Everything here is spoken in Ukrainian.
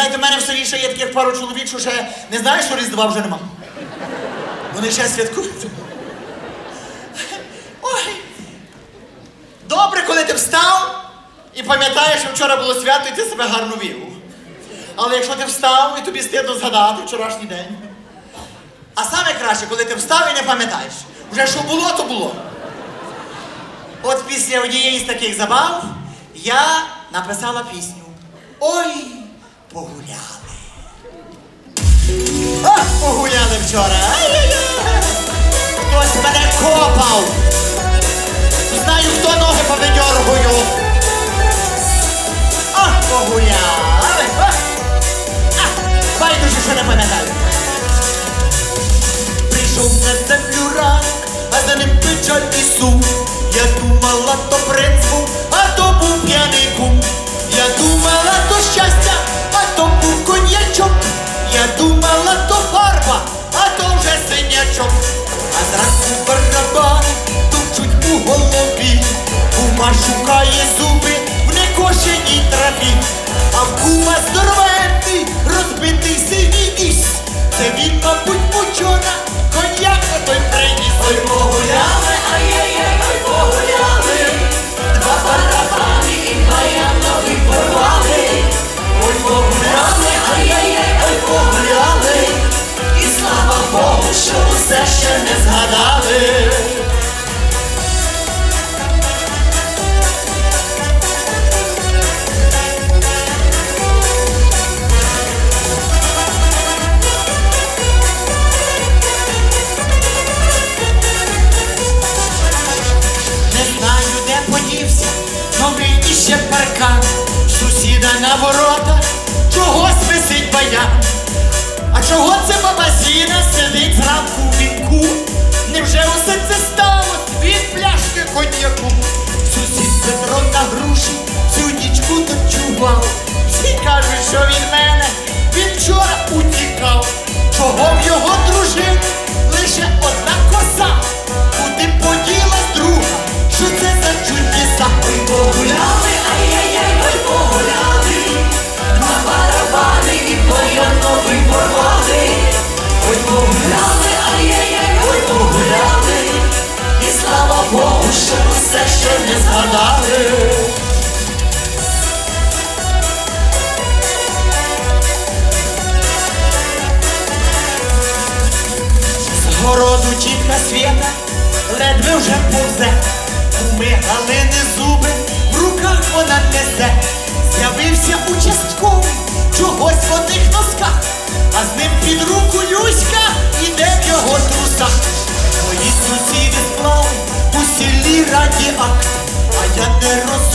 Знаєте, в мене в селі ще є таких пару чоловік, що ще не знаєш, що Різдва вже нема. Вони ще святкують. Ой. Добре, коли ти встав і пам'ятаєш, що вчора було свято, і ти себе гарно вів. Але якщо ти встав і тобі стидно згадати вчорашній день. А саме краще, коли ти встав і не пам'ятаєш. Вже що було, то було. От після однієї з таких забав я написала пісню. Ой, погуляли. Ах, погуляли вчора. Ай-яй-яй. Хтось мене копав. Знаю, хто ноги повидьоргую. Ах, погуляли. Ах. Ах, Байдуже, що не пам'ятаю. Прийшов на землю ранок, а за ним печаль і сум. Я шукає зуби в некошеній траві. А в кума здоровенний, чого це баба Зіна сидить зранку в вінку? Невже усе світа, ледве вже повзе, Куми галини зуби, в руках вона несе, з'явився участковий, чогось в одних носках, а з ним під руку Люська іде в його трусах. Мої сусіди сплали у селі радіак, а я не розумію.